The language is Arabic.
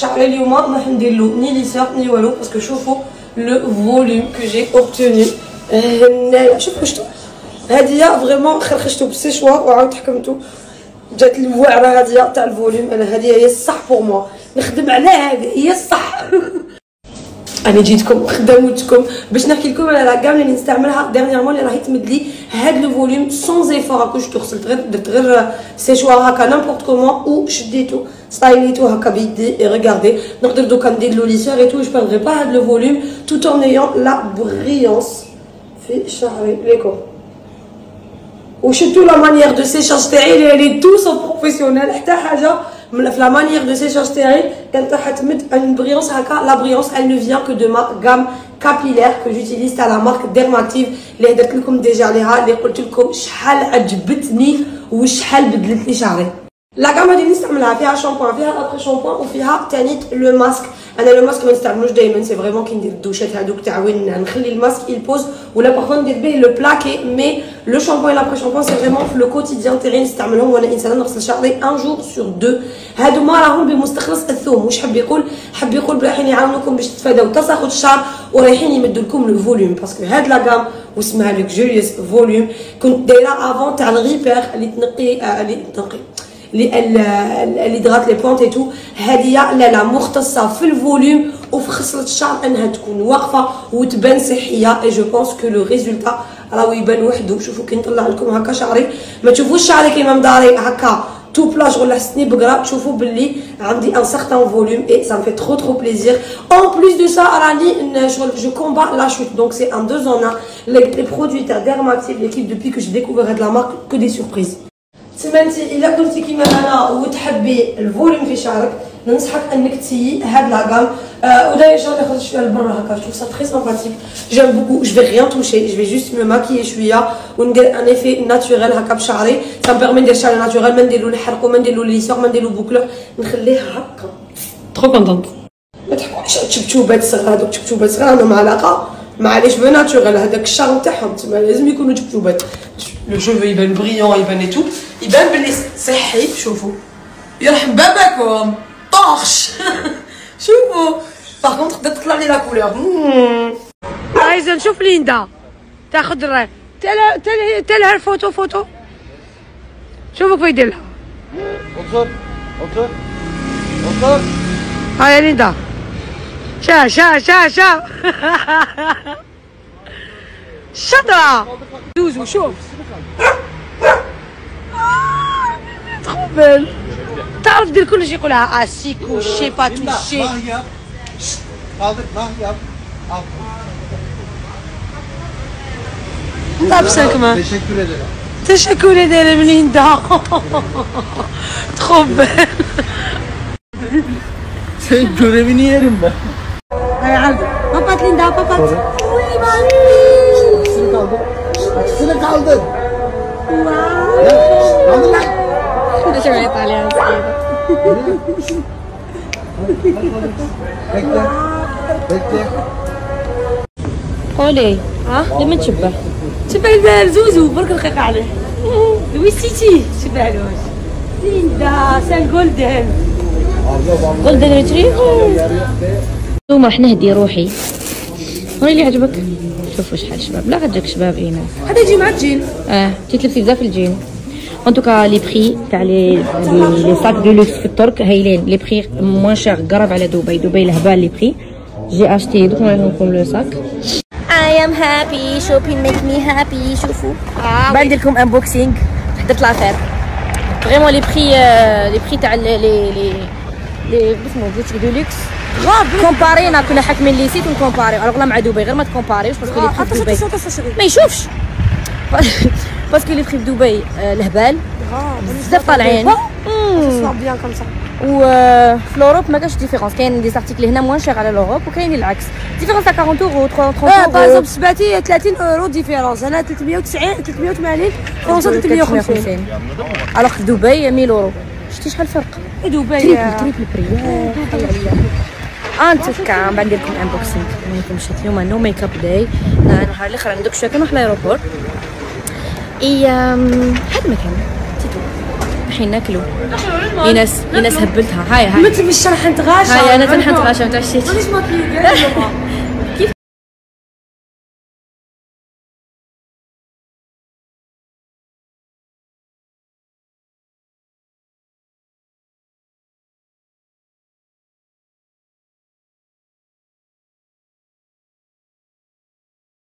شعري اليوم ما حندير له ni lisseur ni والو parce que شوفوا le volume que j'ai obtenu هنايا شوفوا شتو هادية vraiment خرخشتو بالسيشوار وعاود حكمتو جات الوعره هادية تاع ال volume أنا هادية هي الصح pour moi نخدم على هادي هي الصح أنا جيتكم خدمتكم باش نحكي لكم على كاع اللي نستعملها dernièrement اللي راهي تمد لي هاد le volume sans effort هاكا شتو غسلت غير درت غير سيشوار هكا n'importe comment و شديتو ستايليتو هكا بيدي regardez نقدر دوكا ندير le lisseur et tout je perdrai pas هاد le volume tout en ayant la brillance في شعري ليكم وشفتو la manière de séchage تاعي elle est tout sauf professionnelle حتى حاجة في la manière de séchage تاعي كانت راح تمد une brillance هكا la brillance elle ne vient que de ma gamme capillaire que j'utilise تاع la marque Dermactive اللي هدرت لكم déjà عليها اللي قلت لكم شحال عجبتني وشحال بدلت لي شعري la gamme هذه نستعملها فيها شامبوان فيها après-shampoing وفيها تانيك le masque أنا le masque ما نستعملوش دائما c'est vraiment كي ندير الدوشات هذوك تاع وين نخلي الماسك يبوز ولا parfois ندير به le plaqué mais le shampoing l'après-shampoing c'est vraiment في le quotidien تاعي نستعملهم وأنا انسانه نغسل شعري un jour sur deux هادو ما راهم بمستخلص الثوم واش حب يقول حب يقول رايحين يعاونوكم باش تتفاداو تساقط الشعر ورايحين يمدوا لكم le volume parce que هاد la gamme واسمها Luxurious Volume كنت دايره avant تاع ال repair اللي تنقي اللي تنقي اللي ضغط les pointes et tout هذه la la مختصه في ال volume وفي خصله الشعر انها تكون واقفه وتبان صحيه et je pense que le résultat راهو يبان وحده شوفوا كي نطلع لكم هكا شعري ما تشوفوش شعري كيما مداري هكا tout plat ولا حسني بقرا تشوفوا باللي عندي un certain volume et ça me fait trop trop plaisir en plus de ça راني شغل je combats la chute donc c'est un deux en un les produits تاع Dermactive l'équipe depuis que je découvre هاد la marque que des surprises تمنتي إلا كنتي كيما أنا وتحبي ال volume في شعرك ننصحك أنك تسيي هاد la gamme آه وداير جون ناخذ شوية لبرا هكا شوف c'est très sympathique j'aime beaucoup je vais rien toucher je vais juste me maquiller شوية وندير un effet naturel هكا بشعري. ça permet ندير شعري naturel ما نديرلو الحرق وما نديرلو lisseur ما نديرلو boucleur نخليه هكا. trop contente ما تحكمش تشبتوبات صغار هذوك تشبتوبات صغار عندهم علاقه معليش plus naturel هذاك الشعر تاعهم تما لازم يكونوا تشبتوبات le cheveu يبان brillant يبان et tout يبان بلي صحي. شوفوا. يرحم باباكم. طرش شوفوا. par contre تقدر تطلع لي la couleur عايزه نشوف ليندا. تاخذ الراي تل تلها الفوتو فوتو. شوفوا كيف يدير لها. انظر انظر انظر هاي ليندا. شا شا شا شا شطرة دوزو شوف تخبل تعرف دير كل شيء. يقولها اسيكو شي با توشي ما Teşekkür ederim. تشكر ederim Bekle. Bekle. قولي ها لما تشبه شبه البال زوزو برك دقيقة عليه وي سيتي شبه لوش ليندا سان جولدن جولدن ريتريفر ثم إحنا هدي روحي. هوني اللي عجبك؟ شوفوا شحال شباب. لا غتجيك شباب ايناس هذا يجي مع الجين آه تتلبسي بزاف الجين. ان توكا لي بري تاع لي لي ساك دو لوكس في الترك هايلين لي بري موان شير قرب على دبي دبي لهبال لي بري j'ai acheté دوك نوريكم le sac I am happy shopping make me happy شوفوا بعد ندير لكم unboxing حدت l'affaire vraiment les prix les prix تاع les les les boutiques de luxe كومبارينا كنا حاكمين les sites ونكومباريو alors là مع دبي غير ما تكومباريوش parce que les prix في دبي ما يشوفش. parce que les prix في دبي آه، الهبال. بزاف طالعين. comme ça. وفي l'Europe ما كاش différence. كاين des articles هنا moins chers على l'Europe وكاين العكس. différence تاع 40 اورو 30 آه اورو باغ سباتي 30 اورو différence أنا 390 380 فرنسا 350 alors في دبي 1000 اورو شتي شحال الفرق؟ دبي triple triple prix en tout cas بعد ندير لكم unboxing كنت مشيت اليوم no makeup day النهار الآخر ندوك شوية كنروح l'aéroport اي هاد المكان تيتو رايحين ناكلوا ايناس ايناس هبلتها هاي هاي مثل بالشرح انت غاشة هاي أنا تنحط غاشة ما تعشيتش